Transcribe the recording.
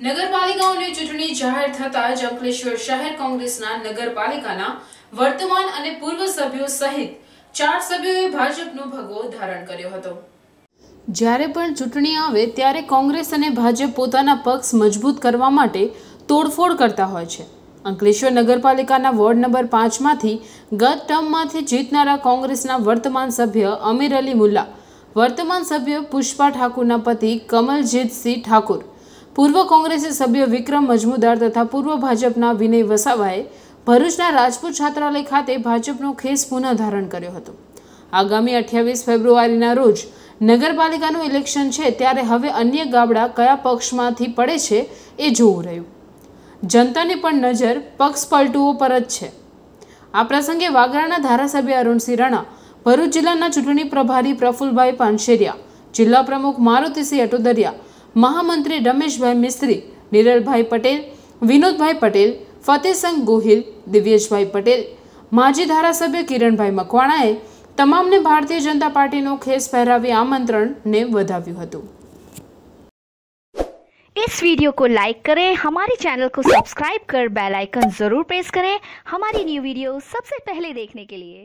નગરપાલિકાઓની ચૂંટણી જાહેર થતા જ અંકલેશ્વર શહેર કોંગ્રેસના નગરપાલિકાના વર્તમાન અને પૂર્વ સભ્યો સહિત ચાર સભ્યોએ ભાજપનો ભગવો ધારણ કર્યો હતો. જ્યારે પણ ચૂંટણી આવે ત્યારે કોંગ્રેસ અને ભાજપ પોતાના પક્ષ મજબૂત કરવા માટે તોડફોડ કરતા હોય છે. અંકલેશ્વર નગરપાલિકાના વોર્ડ નંબર પાંચમાંથી ગત ટર્મમાંથી જીતનારા કોંગ્રેસના વર્તમાન સભ્ય અમીર અલી મુલ્લા, વર્તમાન સભ્ય પુષ્પા ઠાકુરના પતિ કમલજીતસિંહ ઠાકુર પૂર્વ કોંગ્રેસી સભ્ય વિક્રમ મજમુદાર તથા પૂર્વ ભાજપના વિનય વસાવાએ ભરૂચના રાજપૂત છાત્રાલય ખાતે ભાજપનો ખેસ પુનઃ ધારણ કર્યો હતો. આગામી અઠ્યાવીસ ફેબ્રુઆરીના રોજ નગરપાલિકાનું ઇલેક્શન છે ત્યારે હવે અન્ય ગાબડા કયા પક્ષમાંથી પડે છે એ જોવું રહ્યું. જનતાની પણ નજર પક્ષ પલટુઓ પર જ છે. આ પ્રસંગે વાગરાના ધારાસભ્ય અરુણસિંહ રણા, ભરૂચ જિલ્લાના ચૂંટણી પ્રભારી પ્રફુલભાઈ પાનશેરિયા, જિલ્લા પ્રમુખ મારુતિસિંહ અટોદરિયા મહામંત્રી રમેશભાઈ મિસ્ત્રી નિરલભાઈ પટેલ વિનોદભાઈ પટેલ ફતેહસંગ ગોહિલ દિવ્યેશભાઈ પટેલ માજી ધારાસભ્ય કિરણભાઈ મકવાણાએ તમામને ભારતીય જનતા પાર્ટીનો ખેસ પહેરાવી આમંત્રણને વધાવ્યું હતું इस वीडियो को लाइक करें हमारे चैनल को सब्सक्राइब कर बेल आइकन जरूर प्रेस करें हमारी न्यू वीडियो सबसे पहले देखने के लिए